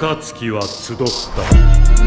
暁は集った